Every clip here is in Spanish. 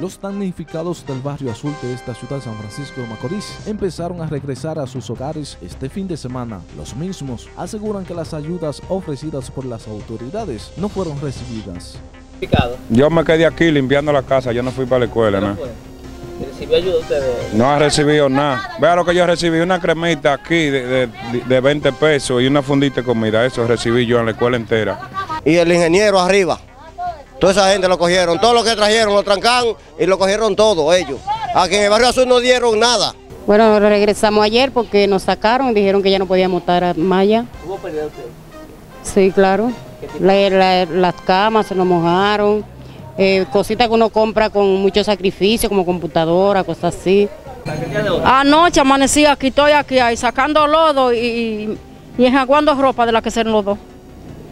Los damnificados del barrio azul de esta ciudad San Francisco de Macorís empezaron a regresar a sus hogares este fin de semana. Los mismos aseguran que las ayudas ofrecidas por las autoridades no fueron recibidas. Yo me quedé aquí limpiando la casa, yo no fui para la escuela. ¿no? ¿Recibió ayuda usted? No ha recibido nada. Vea lo que yo recibí, una cremita aquí de, de, de 20 pesos y una fundita de comida. Eso recibí yo en la escuela entera. Y el ingeniero arriba. Toda esa gente lo cogieron. Todo lo que trajeron lo trancaron y lo cogieron todo ellos. Aquí en el barrio azul no dieron nada. Bueno, regresamos ayer porque nos sacaron y dijeron que ya no podíamos estar a Maya. ¿Hubo pérdida usted? Sí, claro. La- la- las camas se nos mojaron. eh, cositas que uno compra con mucho sacrificio, como computadora, cosas así. Anoche amanecí aquí, estoy aquí ahí sacando lodo y, y, y enjaguando ropa de la que se enlodó.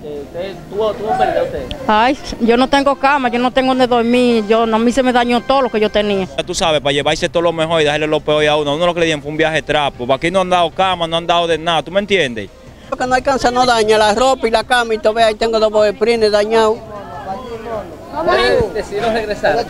Eh, ¿Usted tuvo, tuvo pérdida usted? Ay, yo no tengo cama, yo no tengo donde dormir, yo, a mí se me dañó todo lo que yo tenía. Tú sabes, para llevarse todo lo mejor y dejarle lo peor a uno. Uno lo que le dieron fue un viaje de trapo. Aquí no han dado cama, no han dado de nada, ¿tú me entiendes? Lo que no alcanza no daña la ropa y la cama y todo, ahí tengo dos boeprines dañados. Ustedes decidieron regresar.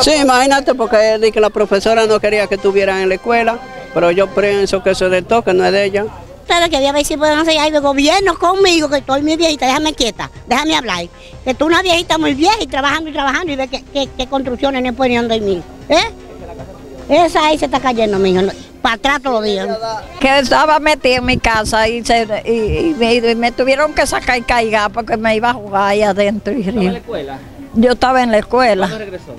Sí, imagínate, porque que la profesora no quería que estuvieran en la escuela, pero yo pienso que eso es de todo, que no es de ella. Ustedes quería ver si pueden hacer algo de gobierno conmigo, que estoy muy viejita, déjame quieta, déjame hablar. Que tú una viejita muy vieja y trabajando y trabajando y ve qué, qué- qué construcciones no pueden dormir. ¿Eh? Esa ahí se está cayendo, mijo, para atrás todos los días. Que estaba metida en mi casa y, se, y, y me, y me tuvieron que sacar y caiga porque me iba a jugar ahí adentro. y ¿Estaba en la río. escuela? Yo estaba en la ¿Cuándo escuela regresó?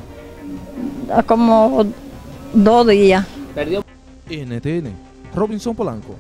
como dos días. ¿Perdió NTN, Robinson Polanco.